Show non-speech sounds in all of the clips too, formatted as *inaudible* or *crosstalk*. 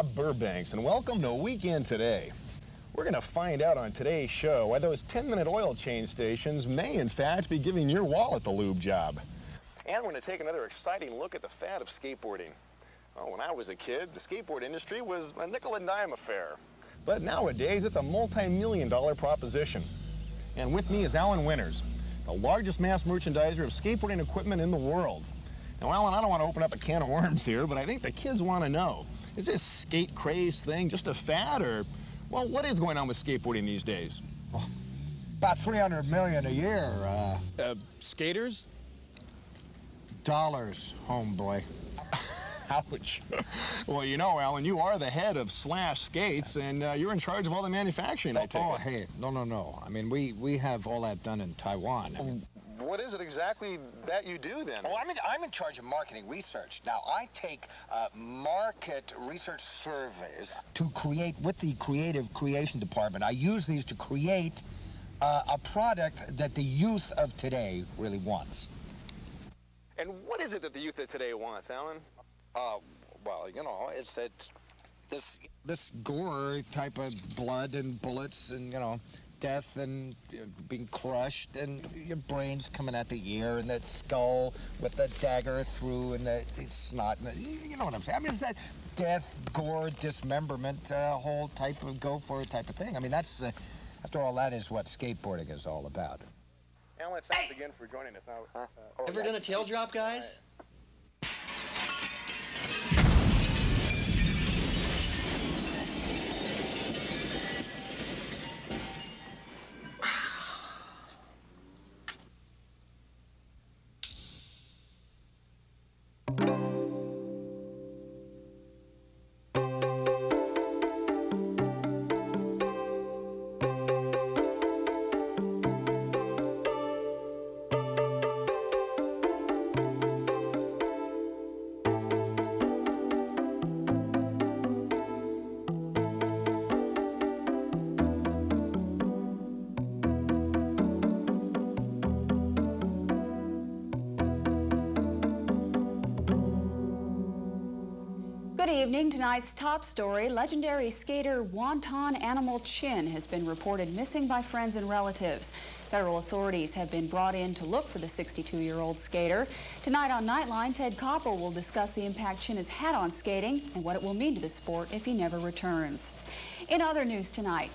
Bob Burbanks, and welcome to Weekend Today. We're going to find out on today's show why those 10-minute oil change stations may, in fact, be giving your wallet the lube job. And we're going to take another exciting look at the fad of skateboarding. Well, when I was a kid, the skateboard industry was a nickel and dime affair. But nowadays, it's a multi-million dollar proposition. And with me is Alan Winters, the largest mass merchandiser of skateboarding equipment in the world. Now, Alan, I don't want to open up a can of worms here, but I think the kids want to know, is this skate craze thing just a fad, or, well, what is going on with skateboarding these days? Well, about 300 million a year. Uh, uh, skaters? Dollars, homeboy. *laughs* Ouch. well, you know, Alan, you are the head of Slash Skates, and uh, you're in charge of all the manufacturing, I take Oh, it. hey, no, no, no. I mean, we, we have all that done in Taiwan. I mean, What is it exactly that you do then? Oh, I'm in, I'm in charge of marketing research. Now, I take uh, market research surveys to create, with the creative creation department, I use these to create uh, a product that the youth of today really wants. And what is it that the youth of today wants, Alan? Uh, well, you know, it's that this this gore type of blood and bullets and you know death and you know, being crushed and your brains coming out the ear and that skull with the dagger through and the snot and the, you know what I'm saying. I mean, it's that death, gore, dismemberment uh, whole type of go for it type of thing. I mean, that's uh, after all, that is what skateboarding is all about. Alan, thanks again for joining us. Now, uh, Ever done a tail drop, guys? Good evening. Tonight's top story legendary skater Wonton Animal Chin has been reported missing by friends and relatives. Federal authorities have been brought in to look for the 62 year old skater. Tonight on Nightline, Ted Koppel will discuss the impact Chin has had on skating and what it will mean to the sport if he never returns. In other news tonight,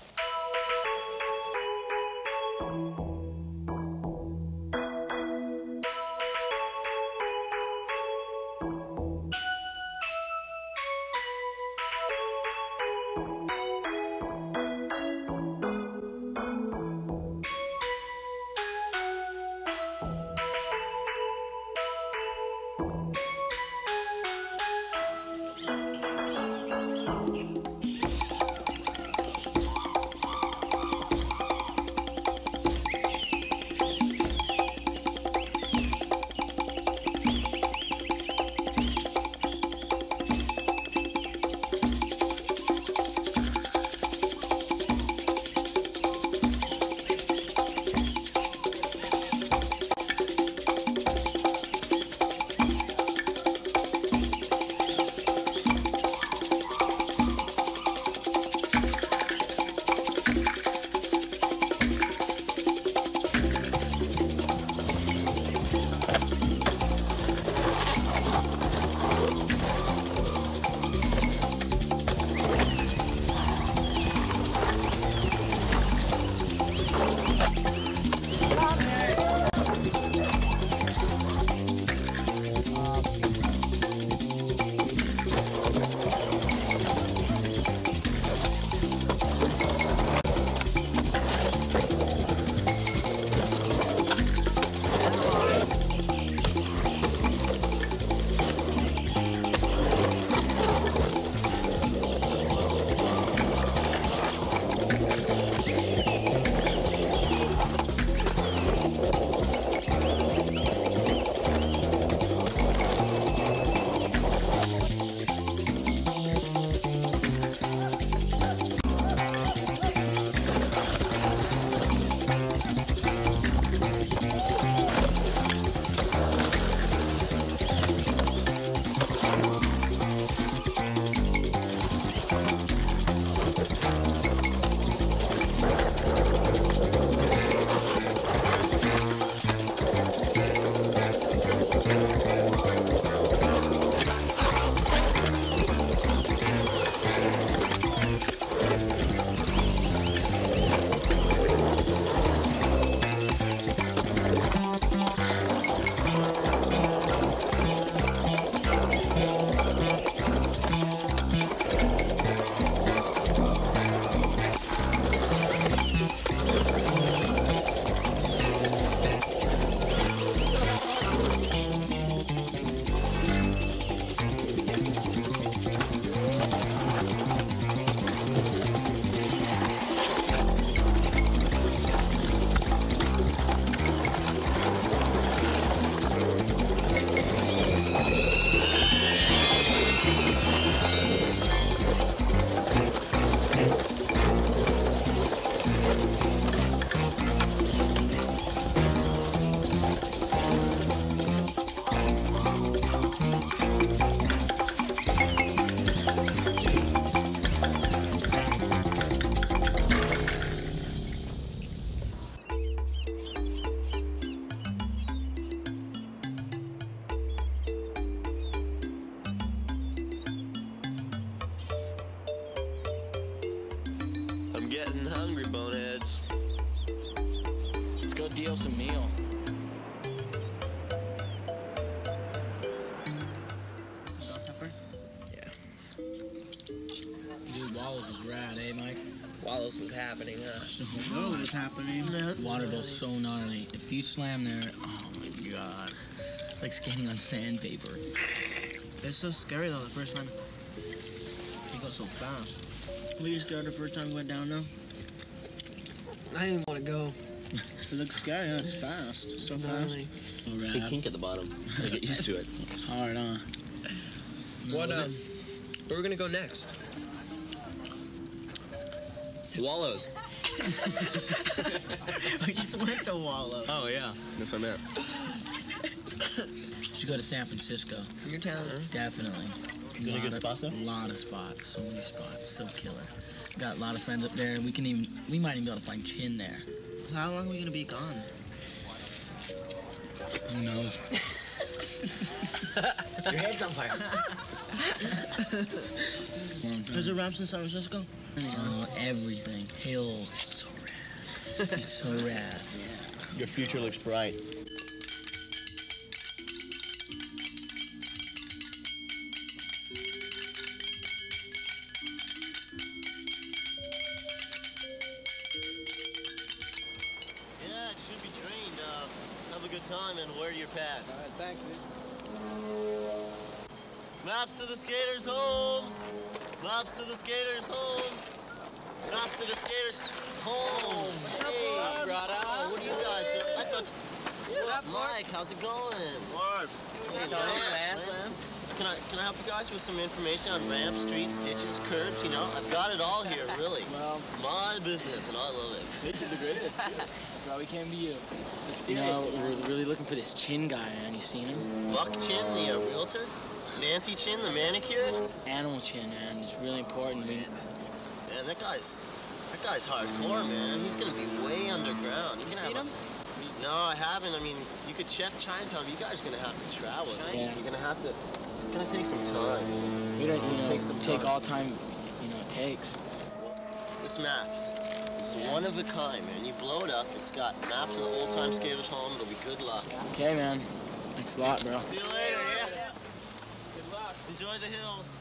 you slam there, oh my god. It's like skating on sandpaper. It's so scary though. The first time he goes so fast. Were you scared the first time we went down though? I didn't want to go. It looks scary. Huh? It's fast. So fast. Gnarly. So Big rad. kink at the bottom. I get used to it. *laughs* Hard, huh? No, What, look um, where are we gonna go next? Wallows. *laughs* we just went to Wallow. Oh, yeah. That's what I meant. should go to San Francisco. Your town. Definitely. Is it a Lot good of- spot, though? lot of spots. So many spots. So killer. Got a lot of friends up there. We can even, we might even be able to find Chin there. How long are we gonna be gone? Who knows? *laughs* Your head's on fire. Long time. There's a ramps in San Francisco. Oh, everything. Hills. So rad. It's so *laughs* rad. Your future looks bright. Yeah, it should be trained. Uh, have a good time and wear your pads. All right, thanks, dude. Maps to the skaters' homes. Maps to the skaters' homes. Maps to the skaters' homes. hey, brother? Oh, what are you guys doing? I thought. What up, Mike? How's it going? Mark. Hey, guys. Can I can I help you guys with some information on ramps, streets, ditches, curbs? You know, I've got it all here, really. *laughs* Well- it's my business and I love it. *laughs* That's why we came to you. You know, we're really looking for this Chin guy, man. You seen him? Buck Chin, the uh, realtor. Nancy Chin, the manicurist. Animal Chin, man. It's really important. We, Man, that guy's that guy's hardcore, man. He's gonna be way underground. You seen him? No, I haven't. I mean, you could check Chinatown. You guys are gonna have to travel. Yeah. You're gonna have to. It's gonna take some time. we don't, you know, Take some take time. all time, you know, it takes. This map, it's one of a kind, man. You blow it up. It's got maps of the old time skaters' home. It'll be good luck. Okay, man. Thanks a lot, bro. See you later. Yeah. Good luck. Enjoy the hills.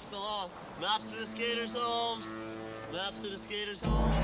So long. Maps to the skaters' homes. Maps to the skaters' homes.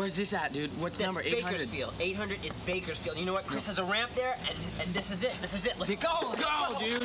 Where's this at, dude? What's That's number 800? Bakersfield. 800 is Bakersfield. You know what? Chris has a ramp there, and, and this is it. This is it. Let's go. Let's go, dude.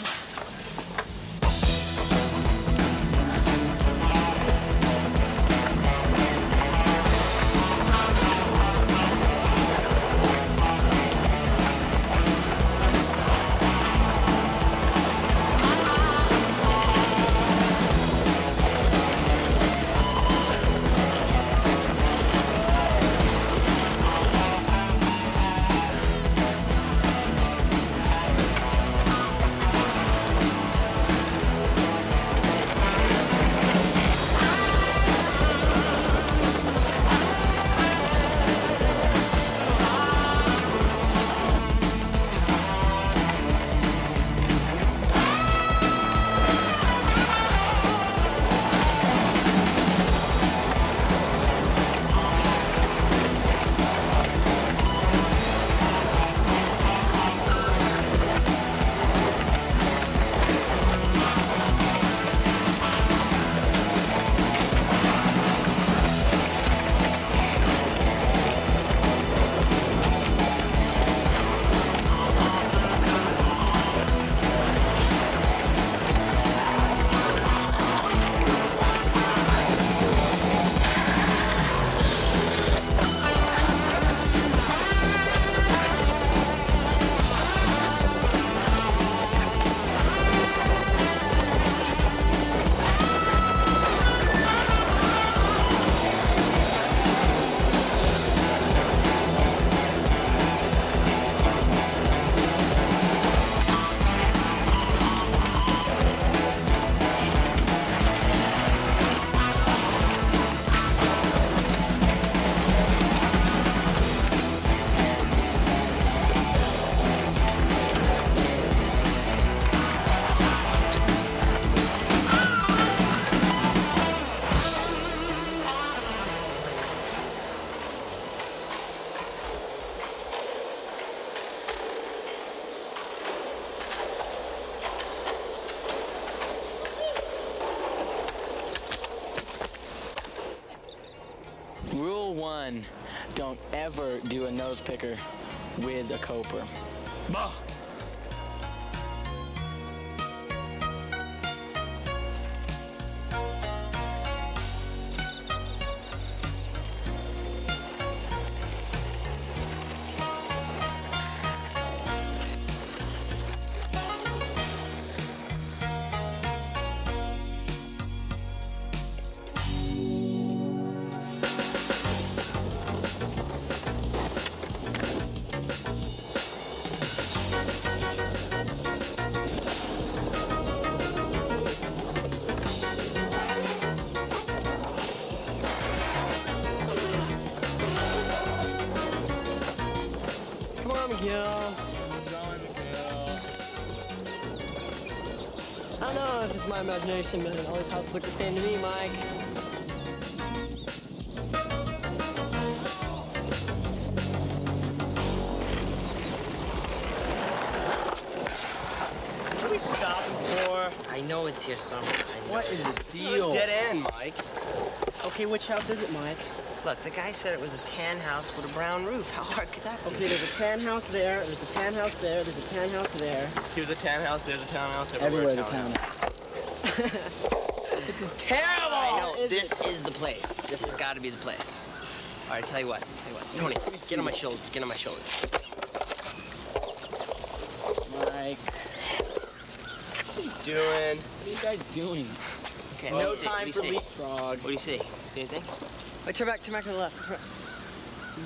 Ever do a nose picker with a coper. Don't know if it's my imagination, but all these houses look the same to me, Mike. What are we stopping for? I know it's here somewhere. What is the It's deal? a dead end, Mike. Okay, which house is it, Mike? Look, the guy said it was a tan house with a brown roof. How hard could that be? Okay, there's a tan house there, there's a tan house there, there's a tan house there. Here's a tan house, there's a townhouse, Everywhere everywhere, the a town. *laughs* This is terrible. I know. Is this is the place. This has got to be the place. All right, tell you what. Tell you what. Tony, get on my shoulder. Get on my shoulder. Mike, What are you doing? what are you guys doing? Okay, no what do you see? time for do you see? leapfrog. What do you see? See anything? Wait, turn back. Turn back to the left. Turn.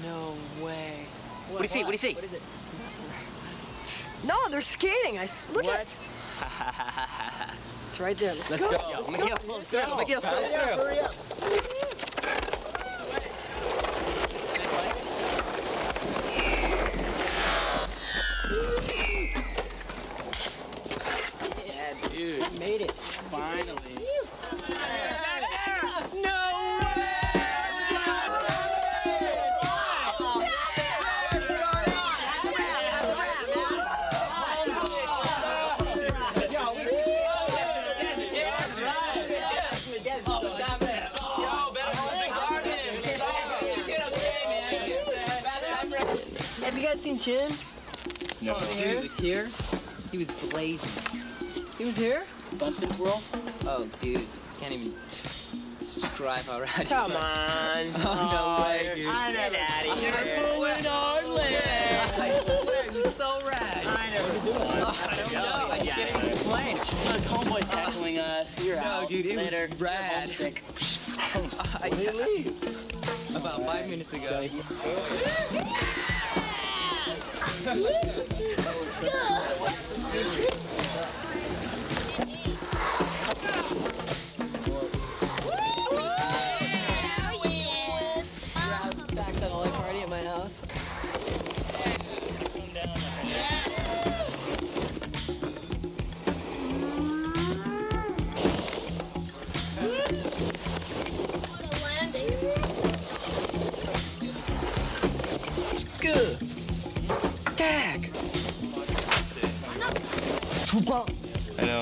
No way. What, do you see? What do you see? What is it? No, they're skating. I s- look at What? at. *laughs* it's right there. Let's, Let's go. go. Miguel, let's go. Miguel, Hurry up, hurry up. Yeah, dude. Made it. Finally. Chin? No. Oh, dude, he was here. He was blazing. He was here? Bunsen twirls? Oh, dude, can't even describe how rad he Come was. on. *laughs* Oh, no way, dude. *laughs* I know that. You're fooling our land. He was so rad. I never *laughs* I don't know. I can't even explain. Look, homeboy's tackling us. You're No, out. dude, it Later. was rad. Homesick. When did he leave? About five minutes ago. Let's go.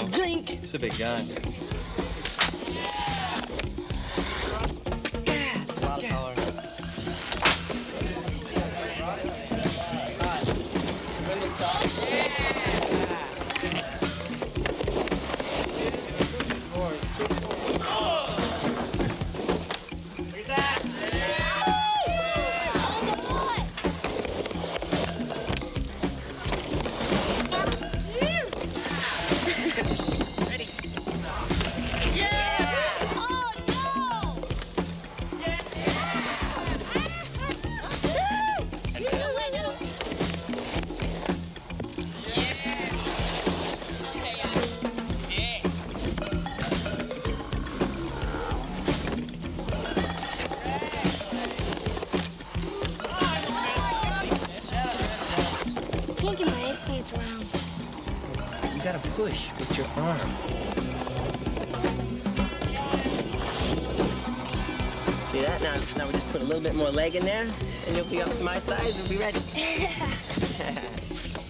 Blink. It's a big guy. Can't get my airplanes around. You gotta push with your arm. See that? Now, now we just put a little bit more leg in there, and you'll be up to my size. We'll be ready. *laughs*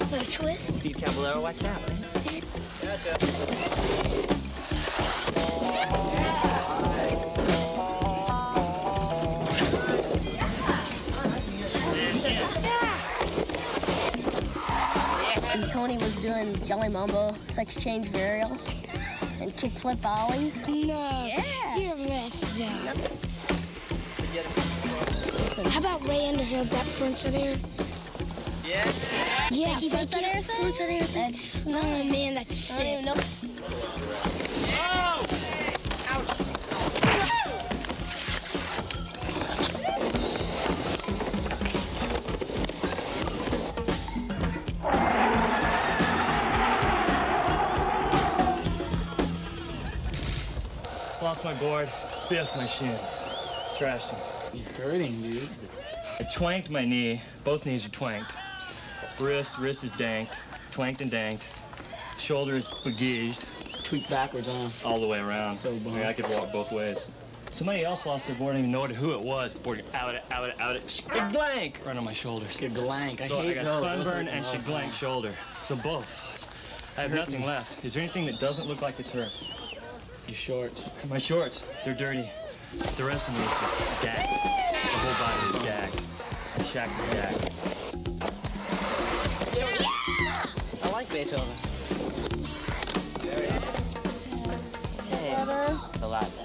*laughs* Little twist. Steve Caballero, watch out, man. Tony was doing Jelly Mambo, sex change varial, and kickflip ollies. No. Yeah. You're messed up. How about Ray Underhill, that frontside air? Yeah? Yeah, frontside air thing? Frontside air thing? That's, oh man, that's sick. Lost my board, biffed my shins. Trashed him. You're hurting, dude. I twanked my knee. Both knees are twanked. Wrist, wrist is danked. Twanked and danked. Shoulder is begeeged. Tweaked backwards, huh? All the way around. So I, mean. I could walk both ways. Somebody else lost their board. I didn't even know who it was. The board out it, out it, out it. Blank! Right on my shoulders. Blank. I so hate I got those. Those sunburn hurt and the most, shoulder. So both. I have nothing me. left. Is there anything that doesn't look like it's hurt? Your shorts. My shorts. They're dirty. The rest of me is just gagged. The whole body is gagged. I'm shackled gagged. I like Beethoven. better? It's a lot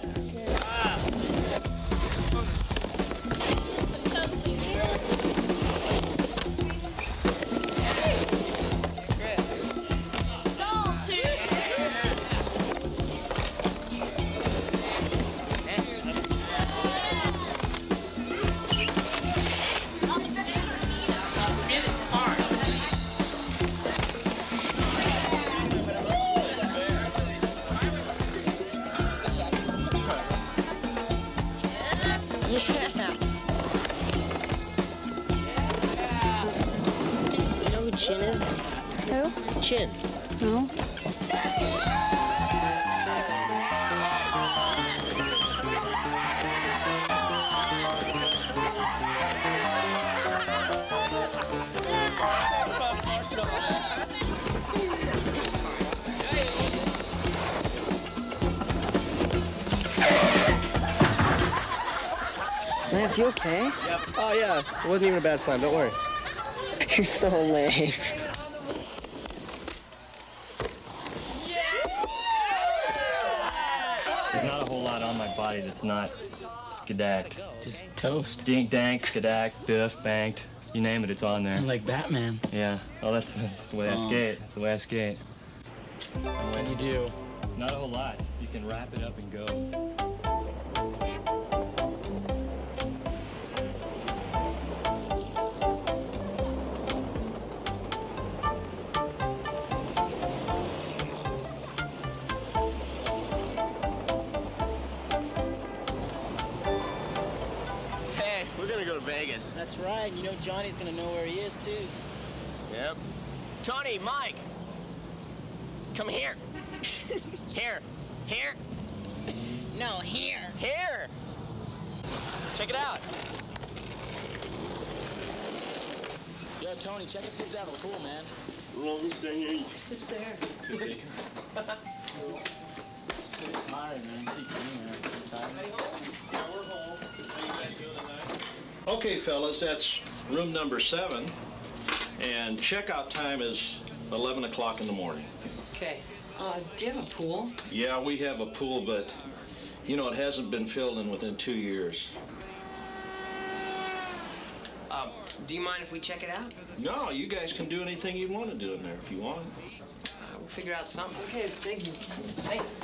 Lance, you okay? Yep. Oh, yeah. It wasn't even a bad slam. Don't worry. You're so lame. There's not a whole lot on my body that's not skadacked. Just toast. Dink, dank, skadak, biff, banked. You name it, it's on there. Sounds like Batman. Yeah. Well, that's, that's the way I Oh. skate. That's the way I skate. What you do? Not a whole lot. You can wrap it up and go. Johnny's gonna know where he is too. Yep. Tony, Mike, come here. *laughs* here, here. No, here. Here. Check it out. Yo, Tony, check and see if they have a pool, man. No, who's staying here? It's there. Stay smarter, man. See, Okay, fellas, that's room number seven, and checkout time is 11 o'clock in the morning. Okay. Uh, do you have a pool? Yeah, we have a pool, but, you know, it hasn't been filled in within two years. Um, do you mind if we check it out? No, you guys can do anything you want to do in there if you want. Uh, we'll figure out something. Okay, thank you. Thanks.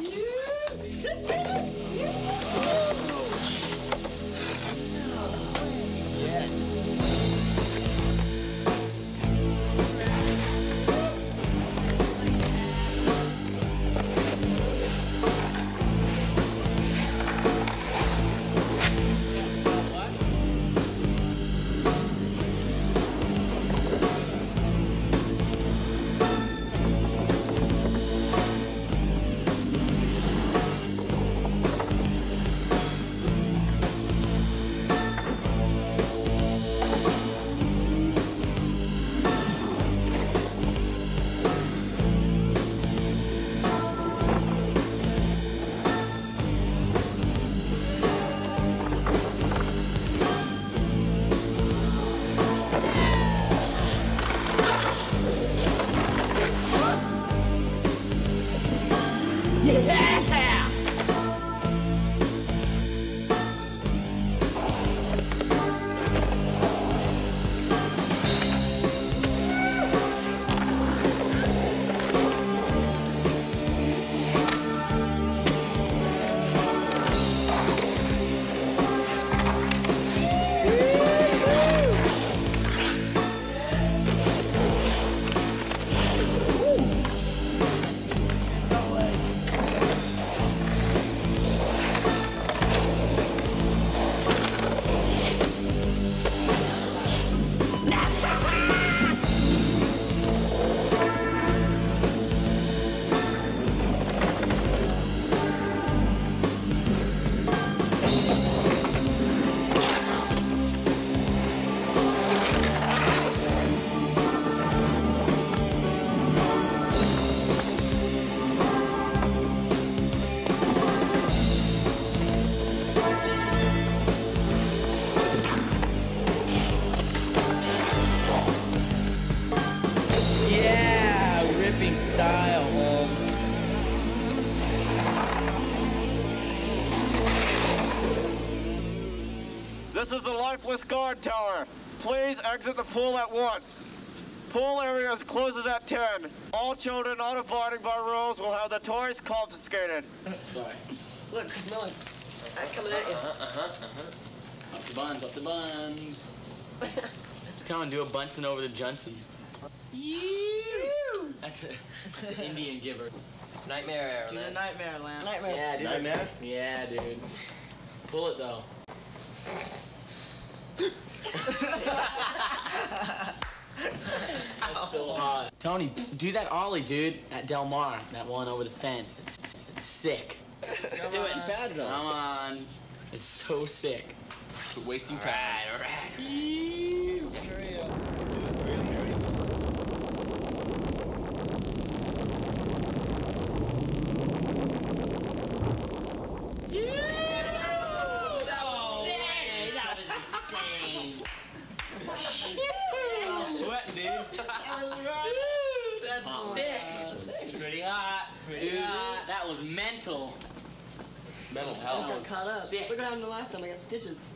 This is the lifeless guard tower. Please exit the pool at once. Pool areas closes at 10. All children not abiding by rules will have their toys confiscated. *coughs* Sorry. Look, Chris Miller. I'm coming at you. Uh-huh, uh-huh. Up the buns, up the buns. *laughs* Tell him do a Bunsen over to Johnson. That's, a, that's an Indian giver. Nightmare arrow. Do the nightmare, Lance. Nightmare. Yeah, dude. Nightmare? Yeah, dude. Pull it though. That's so hot. Tony, do that ollie, dude, at Del Mar. That one over the fence. It's, it's sick. Do it. in Pads on. Come on. It's so sick. We're wasting time. All right, Hurry up. Mental. Mental I health. got caught up. Sick. Look what happened the last time I got stitches.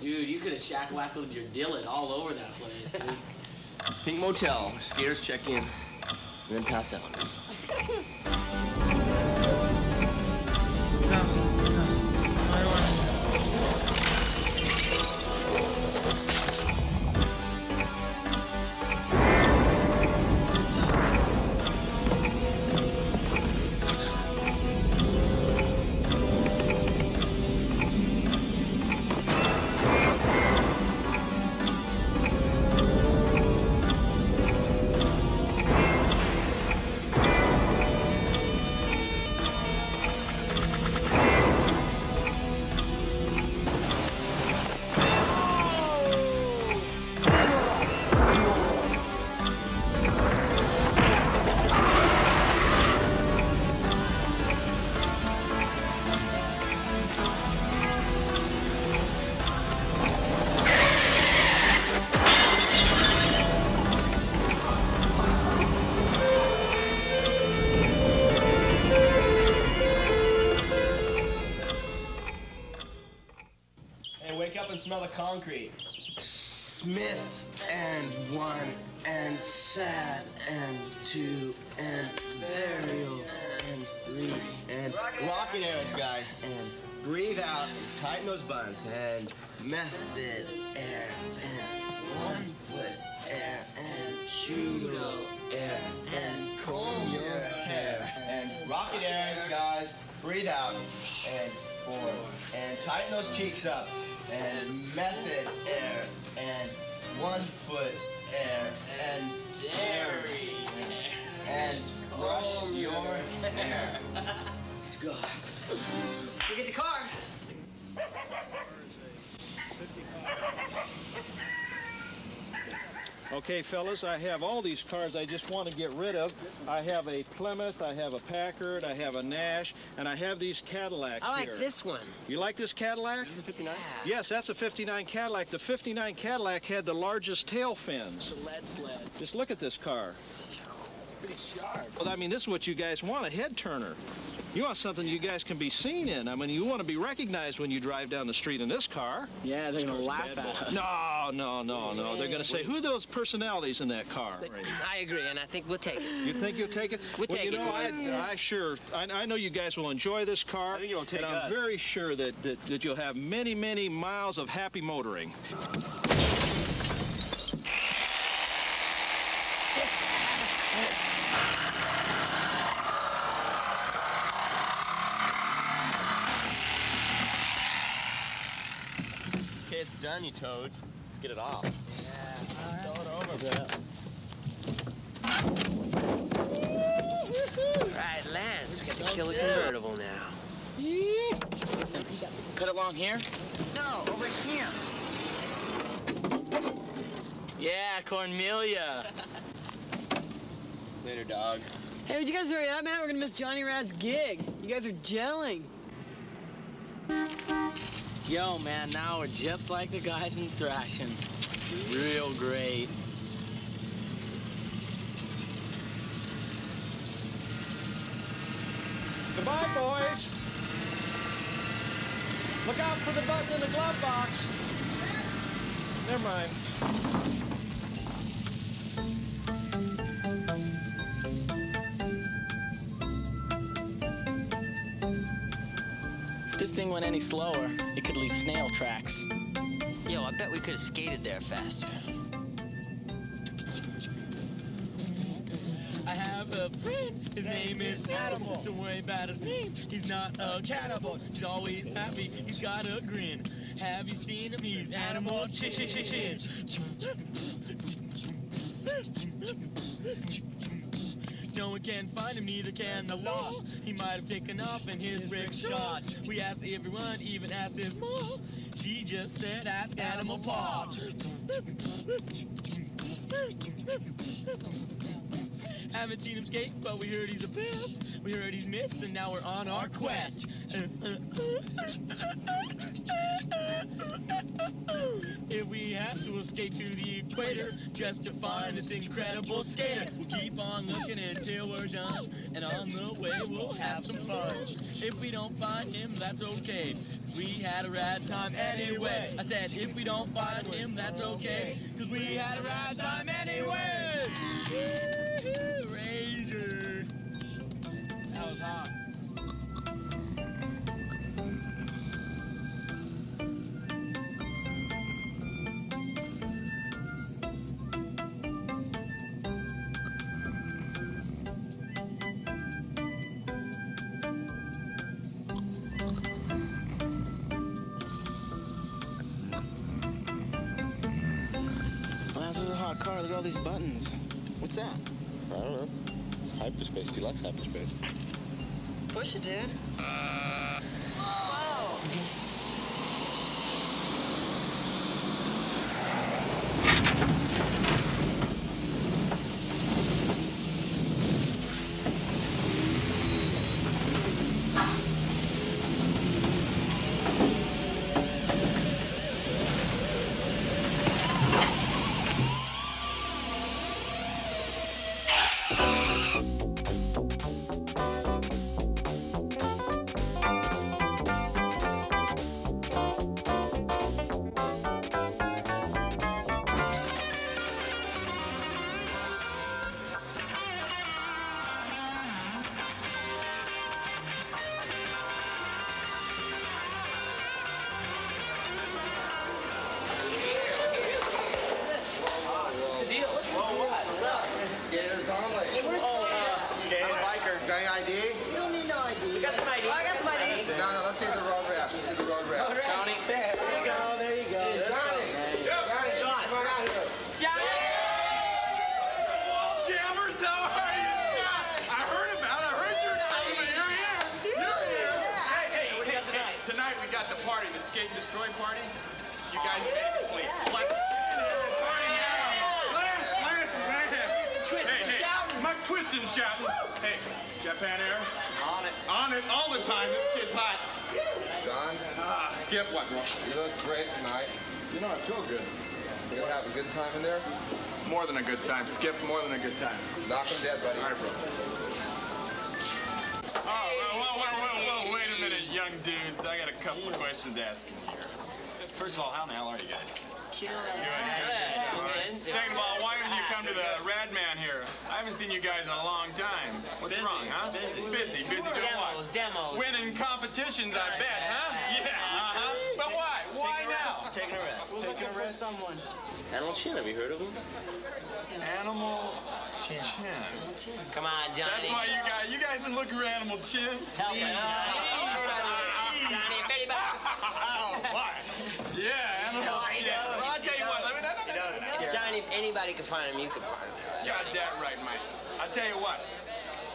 Dude, you could have shack wackled your dillet all over that place, dude. *laughs* Pink Motel. Skaters check in. And then pass out. *laughs* smell the concrete. Smith and one and sad and two and burial and three And rocking arrows, guys. And breathe out. Tighten those buns. And method air and one foot air and judo air and comb your hair. and rocket arrows, guys. Breathe out. And four. And tighten those cheeks up. And method air. And one foot air. And dairy. And brush oh, your hair. *laughs* Let's go. We get the car. Okay, fellas, I have all these cars I just want to get rid of. I have a Plymouth, I have a Packard, I have a Nash, and I have these Cadillacs I like here. this one. You like this Cadillac? This is a 59? Yes, that's a 59 Cadillac. The 59 Cadillac had the largest tail fins. The lead sled. Just look at this car. Pretty sharp. Well, I mean, this is what you guys want, a head turner. You want something you guys can be seen in. I mean, you want to be recognized when you drive down the street in this car. Yeah, they're gonna laugh at us. No, no, no, no. They're going to say, who are those personalities in that car? I agree, and I think we'll take it. You think you'll take it? We'll well, take you it, know, boys. I, I sure, I, I know you guys will enjoy this car. I think you'll take And I'm very sure that, that, that you'll have many, many miles of happy motoring. It's done, you toads. Let's get it off. Right, Lance, we got to the killer convertible now. Cut it along here? No, over here. Yeah, Cornelia. *laughs* Later, dog. Hey, would you guys hurry up, man? We're gonna miss Johnny Rad's gig. You guys are gelling. Yo, man, now we're just like the guys in Thrashin'. Real great. Goodbye, boys. Look out for the button in the glove box. Never mind. This thing went any slower, it could leave snail tracks. Yo, I bet we could have skated there faster. I have a friend, his name is Animal. Don't worry about his name, he's not a cannibal. He's always happy, he's got a grin. Have you seen him? He's Animal Chin. One can find him, neither can the law. He might have taken off in his rickshaw. We asked everyone, even asked his mom. She just said, ask Animal Paw. Haven't seen him skate, but we heard he's a best. We heard he's missed, and now we're on our quest. If we have to escape to the equator just to find this incredible skater, we'll keep on looking until we're done, and on the way we'll have some fun. If we don't find him, that's okay. We had a rad time anyway. I said, if we don't find him, that's okay, cause we had a rad time anyway. Woo-hoo, Ranger. That was hot. Wow, this is a hot car. Look at all these buttons. What's that? I don't know. It's hyperspace. He likes hyperspace. Push it, dude. Good time. Skip, more than a good time. Knock 'em dead, buddy. All right, bro. Oh, well, well, well, well, well, wait a minute, young dudes. I got a couple of questions asking here. First of all, how in the hell are you guys? Doing good. All right. Second of all, why did you come to the Rad Man here? I haven't seen you guys in a long time. What's Busy, wrong, huh? busy. Busy, busy doing Demos, what? demos. Winning competitions, I bet, huh? Yeah, uh-huh. But why? Why now? Taking a rest. We're looking for someone. Animal Chin, have you heard of him? Animal Chin. Come on, Johnny. That's why you guys, you guys been looking for Animal Chin. Help us, Johnny. Johnny, Betty *laughs* Oh, why? Yeah, Animal Chin. Well, I'll tell you what, let me, no, no, no, no, no. Johnny, if anybody can find him, you can find him. Got that right, Mike. I'll tell you what,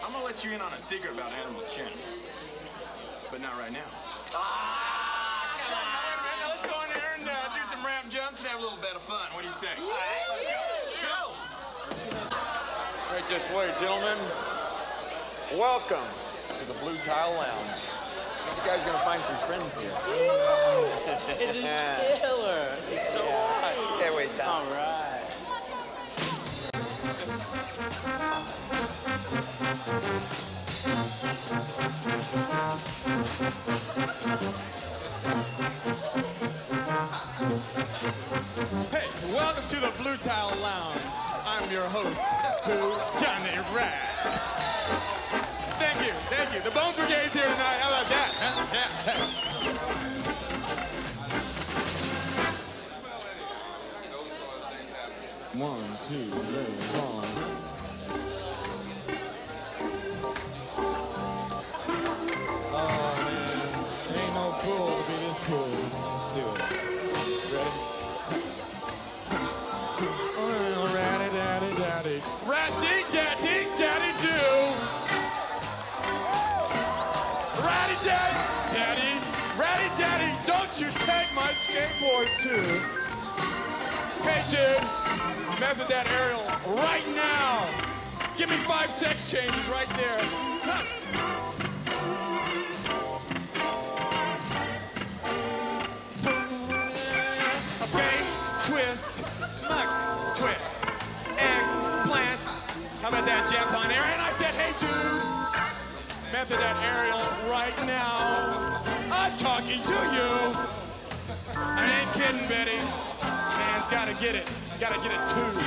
I'm gonna let you in on a secret about Animal Chin. But not right now. Ah, jumps and have a little bit of fun. What do you say? All right, let's go. Let's go. Right this way, gentlemen. Welcome to the Blue Tile Lounge. You guys are gonna find some friends here. This is killer. This is so hot. Can't wait, All right. Hey, Blue Tile Lounge. I'm your host, who? Johnny Rad. Thank you, thank you. The Bones Brigade's here tonight. How about that? Huh? One, two, three, four. Skateboard too. Hey dude, method that aerial right now. Give me five sex changes right there. Huh. Okay, twist, muck, twist, eggplant. How about that Japan air? And I said, hey, dude, method that aerial right now. I'm talking to you. I ain't kidding, Betty. Man's gotta get it. Gotta get it too.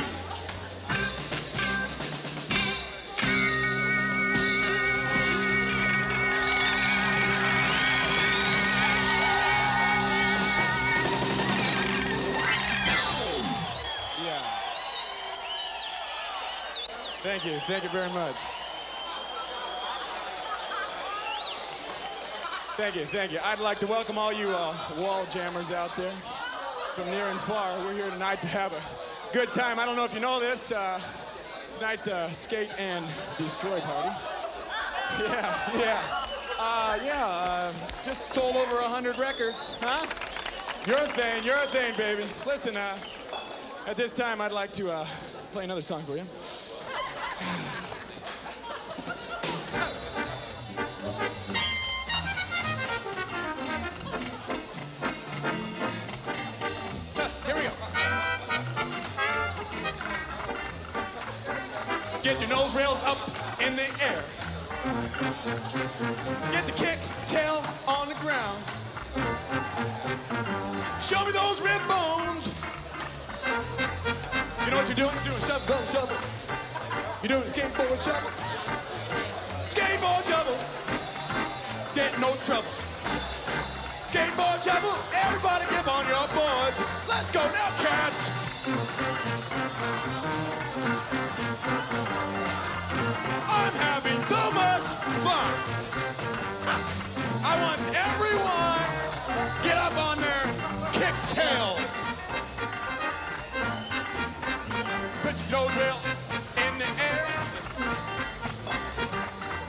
Yeah. Thank you. Thank you very much. Thank you. Thank you. I'd like to welcome all you uh, wall jammers out there from near and far. We're here tonight to have a good time. I don't know if you know this. Uh, tonight's a skate and destroy party. *laughs* Yeah, yeah. Uh, yeah, uh, just sold over a 100 records, huh? Your thing, your thing, baby. Listen, uh, at this time, I'd like to uh, play another song for you. Get your nose rails up in the air. Get the kick tail on the ground. Show me those rib bones. You know what you're doing? You're doing go, shuffle. You're doing skateboard shovel. Skateboard shovel. Get no trouble. Skateboard shuffle. Everybody get on your boards. Let's go now, cats. Having so much fun. I want everyone get up on their kick tails. Put your nose rail in the air.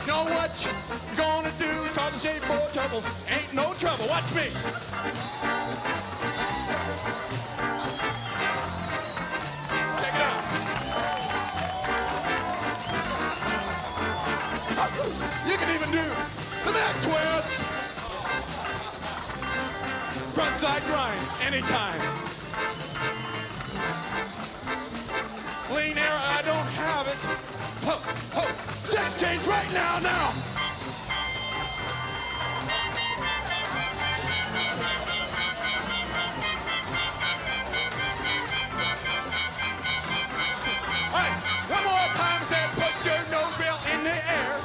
Know what you're gonna do? It's called the skateboard trouble. Ain't no trouble. Watch me. Front side grind anytime. Lien air, I don't have it. Ho, ho, sex change right now, now. Hey, one more time, say, put your nose rail in the air.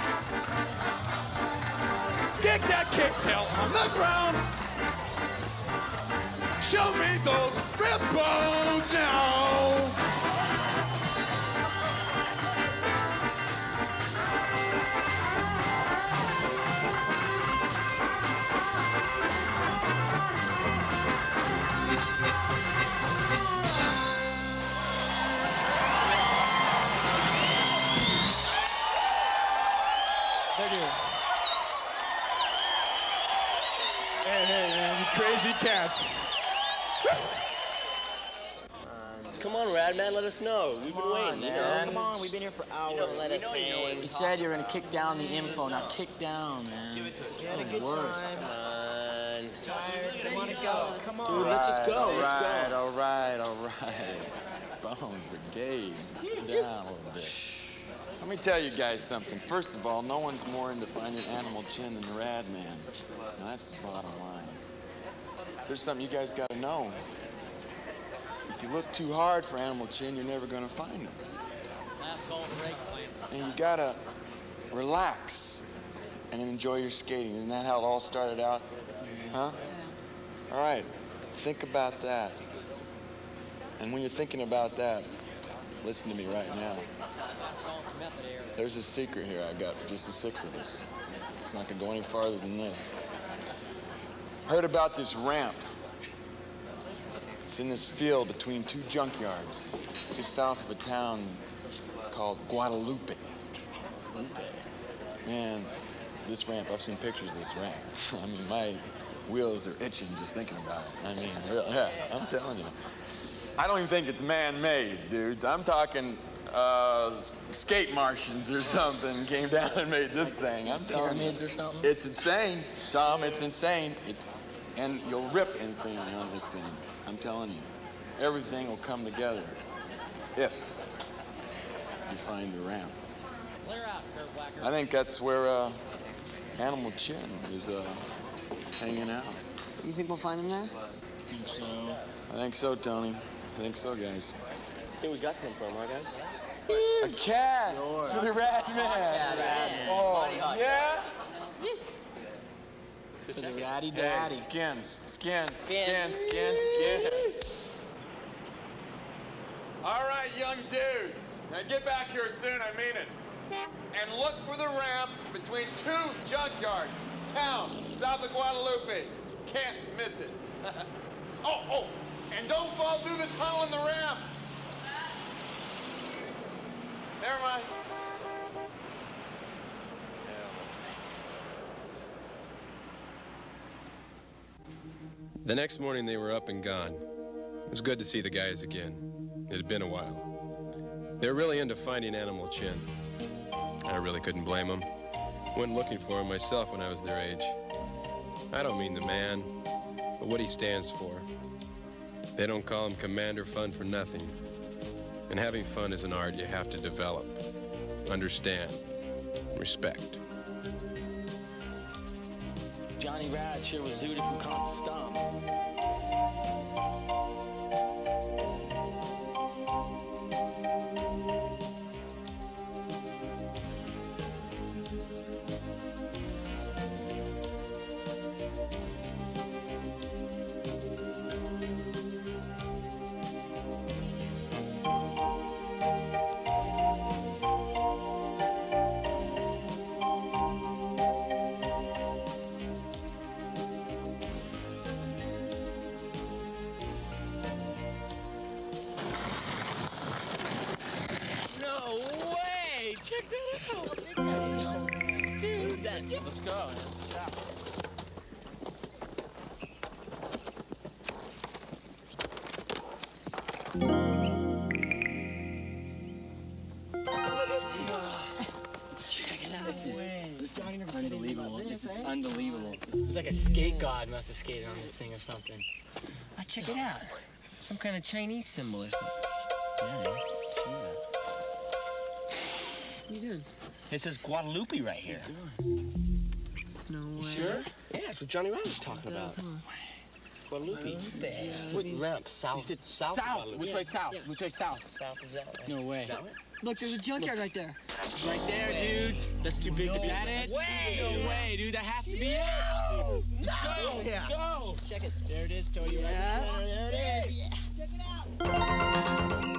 Kick that kick tail on the ground. Show me those rib bones now. Thank you. Hey, hey, man, crazy cats. Come on, Rad Man, let us know. We've been waiting. you know? man. Come on, we've been here for hours. don't let us hang. You said you were gonna kick down the info. Now kick down, man. Give it to us. We had a good worst. time. Come on. Tired. Wanna go? Come on. Dude, let's just go. All Let's right, go. all right, all right. *laughs* Bones Brigade, calm down a little bit. Let me tell you guys something. First of all, no one's more into finding animal chin than the Rad Man. Now, that's the bottom line. There's something you guys got to know. If you look too hard for animal chin, you're never going to find them. Last call for eggplant. And you got to relax and enjoy your skating. Isn't that how it all started out? Huh? All right. Think about that. And when you're thinking about that, listen to me right now. Last call for method air. There's a secret here I got for just the six of us. It's not gonna go any farther than this. Heard about this ramp. It's in this field between two junkyards, just south of a town called Guadalupe. Man, this ramp, I've seen pictures of this ramp. *laughs* I mean, my wheels are itching just thinking about it. I mean, real, yeah, I'm telling you. I don't even think it's man-made, dudes. I'm talking uh, skate Martians or something came down and made this thing. I'm telling Pyramids you. or something? It's insane, Tom. It's insane. It's and you'll rip insanely on this thing. I'm telling you, everything will come together if you find the ramp. Clear out, Kurt I think that's where uh, Animal Chin is uh, hanging out. You think we'll find him there? I think so. I think so, Tony. I think so, guys. I think we got something for him, right, guys? A cat for the Rat Man. Oh, yeah. For the ratty Hey, daddy. skins, skins, skins, skins, skins. All right, young dudes. Now get back here soon, I mean it. And look for the ramp between two junkyards. Town, south of Guadalupe. Can't miss it. *laughs* oh, oh, and don't fall through the tunnel in the ramp. Never mind. The next morning, they were up and gone. It was good to see the guys again. It had been a while. They were really into finding Animal Chin. I really couldn't blame them. Went looking for him myself when I was their age. I don't mean the man, but what he stands for. They don't call him Commander Fun for nothing. And having fun is an art you have to develop, understand, respect. Johnny Rad here with Zooty from Comp Stomp. Must have skated on this thing or something. Oh, check it out. Some kind of Chinese symbol or something. Yeah, see that. What are you doing? It says Guadalupe right here. No way. Sure? Yeah, that's what Johnny Rad was talking about. Guadalupe. What ramp? South. You said south. south. Guadalupe. Which way south? Yeah. Which way south? South is that way. No way. That way? Look, there's a junkyard right there. Right there, dudes. That's too big. To be. Is that it? way. No way, dude. That has to be it. Let's go. Yeah. go. Check it. There it is, Tony. Right in the Yeah. center. There it is. Yeah. Check it out.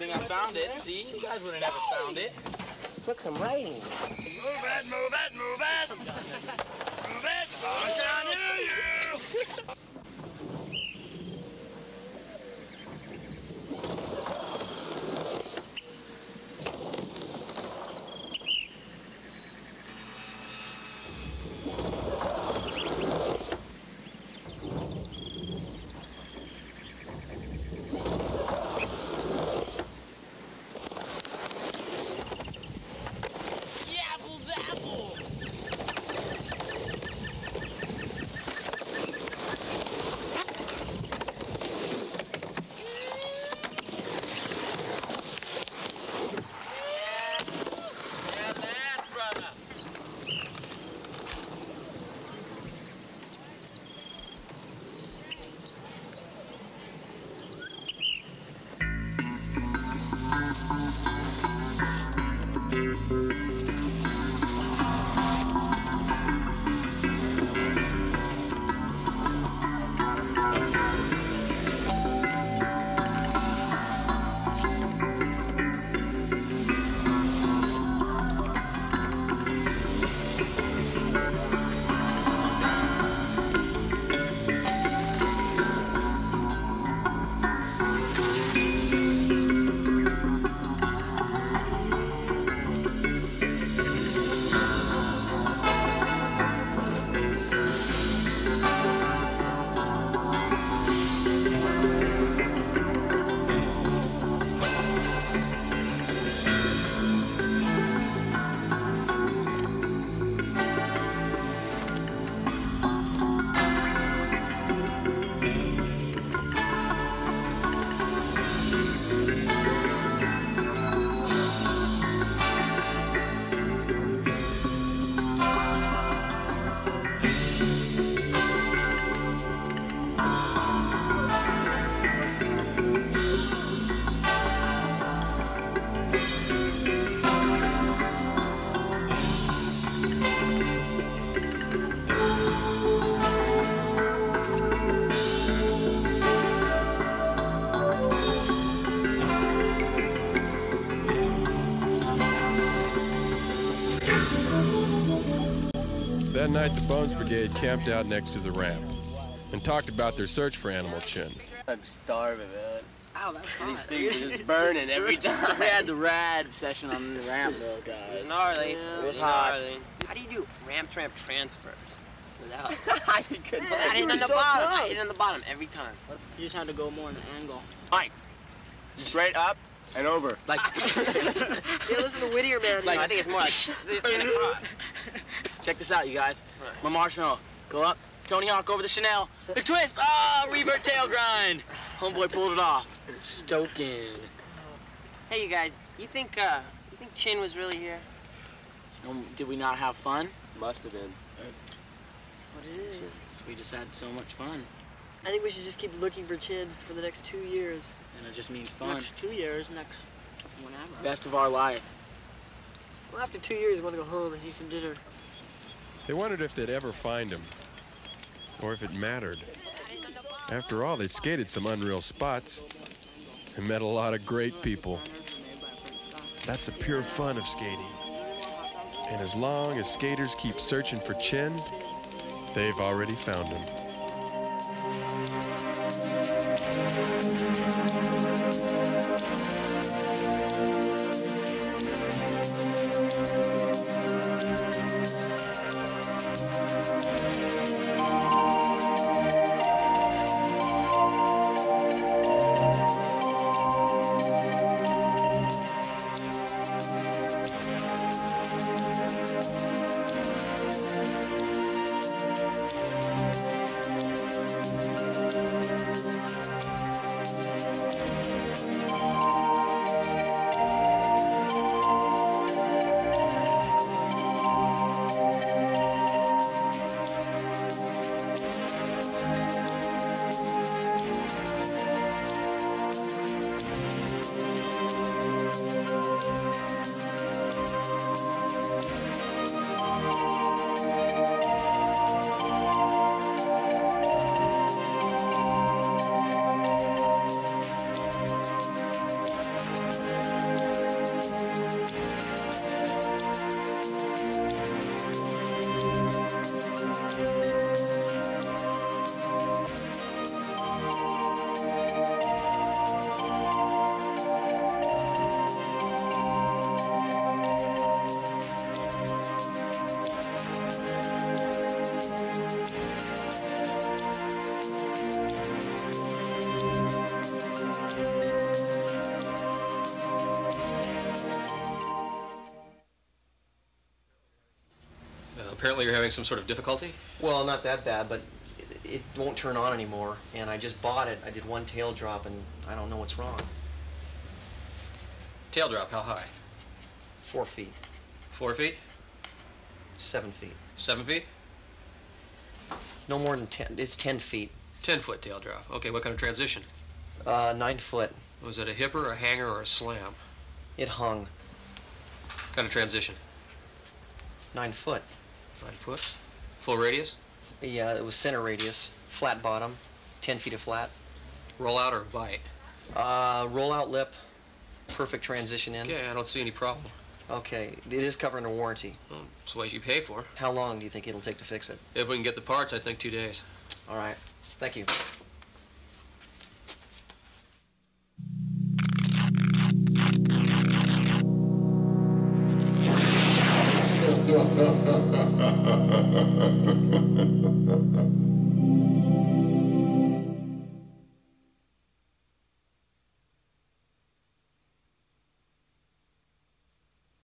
Thing I found it. See, you guys would have never found it. Look, some writing. That night, the Bones Brigade camped out next to the ramp and talked about their search for Animal Chin. I'm starving, man. Ow, that's These things are just burning every time. *laughs* we had the rad session on the ramp though, It guys. was gnarly. Yeah, it was hot. gnarly. How do you do ramp tramp transfers without? *laughs* I couldn't. I hit on the so bottom. I hit on the bottom every time. You just had to go more in the angle. Mike, straight up and over. Like, *laughs* Yeah, listen to Whittier, man. like I think it's more like and across. Check this out, you guys. My marshmallow. Go up. Tony Hawk over the channel. Big twist. Ah, revert tail grind. Homeboy pulled it off. Stoking. Hey, you guys. You think uh, you think Chin was really here? Um, did we not have fun? Must have been. What it is. We just had so much fun, I think we should just keep looking for Chin for the next two years. and it just means fun. Next two years, next whenever. Best of our life. Well, after two years, we want to go home and eat some dinner. They wondered if they'd ever find him, or if it mattered. After all, they'd skated some unreal spots and met a lot of great people. That's the pure fun of skating. And as long as skaters keep searching for Chin, they've already found him. Apparently you're having some sort of difficulty? Well, not that bad, but it, it won't turn on anymore. And I just bought it. I did one tail drop, and I don't know what's wrong. Tail drop, how high? Four feet. Four feet? Seven feet. Seven feet? No more than ten. It's ten feet. Ten foot tail drop. Okay, what kind of transition? Uh, nine foot. Was it a hipper, a hanger, or a slam? It hung. Kind of transition? Nine foot. Nine foot? Full radius? Yeah, it was center radius. Flat bottom. Ten feet of flat. Roll out or bite? Uh, roll out lip. Perfect transition in. Okay, I don't see any problem. Okay, it is covered under warranty. Well, it's what you pay for. How long do you think it'll take to fix it? If we can get the parts, I think two days. All right. Thank you.